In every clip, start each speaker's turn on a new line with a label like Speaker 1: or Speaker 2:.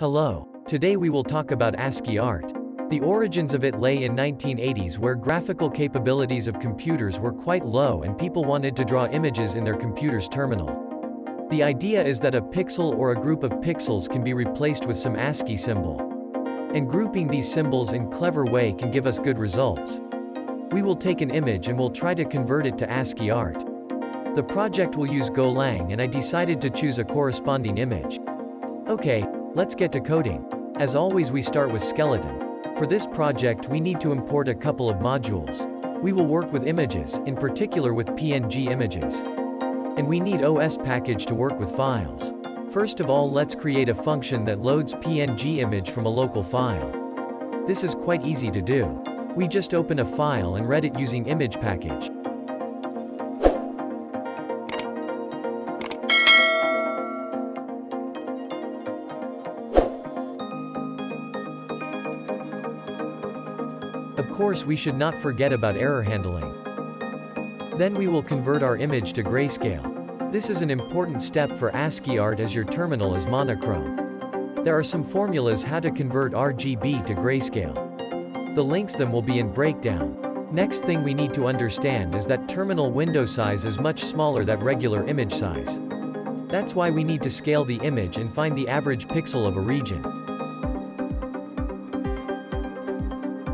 Speaker 1: Hello. Today we will talk about ASCII art. The origins of it lay in 1980s where graphical capabilities of computers were quite low and people wanted to draw images in their computer's terminal. The idea is that a pixel or a group of pixels can be replaced with some ASCII symbol. And grouping these symbols in clever way can give us good results. We will take an image and we'll try to convert it to ASCII art. The project will use Golang and I decided to choose a corresponding image. Okay, Let's get to coding. As always we start with skeleton. For this project we need to import a couple of modules. We will work with images, in particular with PNG images. And we need OS package to work with files. First of all let's create a function that loads PNG image from a local file. This is quite easy to do. We just open a file and read it using image package. Of course we should not forget about error handling. Then we will convert our image to grayscale. This is an important step for ASCII art as your terminal is monochrome. There are some formulas how to convert RGB to grayscale. The links them will be in breakdown. Next thing we need to understand is that terminal window size is much smaller than regular image size. That's why we need to scale the image and find the average pixel of a region.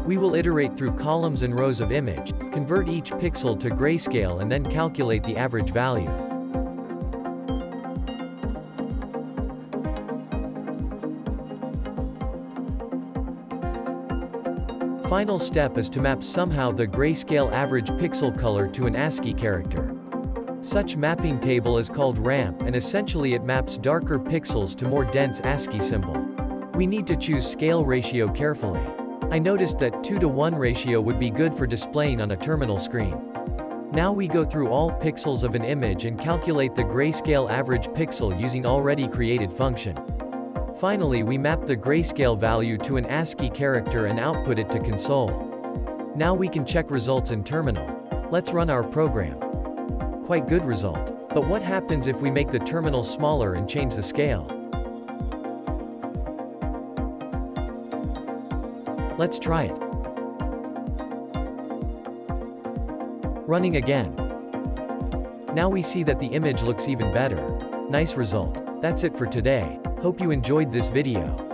Speaker 1: We will iterate through columns and rows of image, convert each pixel to grayscale and then calculate the average value. Final step is to map somehow the grayscale average pixel color to an ASCII character. Such mapping table is called ramp and essentially it maps darker pixels to more dense ASCII symbol. We need to choose scale ratio carefully. I noticed that 2 to 1 ratio would be good for displaying on a terminal screen. Now we go through all pixels of an image and calculate the grayscale average pixel using already created function. Finally we map the grayscale value to an ASCII character and output it to console. Now we can check results in terminal. Let's run our program. Quite good result. But what happens if we make the terminal smaller and change the scale? Let's try it. Running again. Now we see that the image looks even better. Nice result. That's it for today. Hope you enjoyed this video.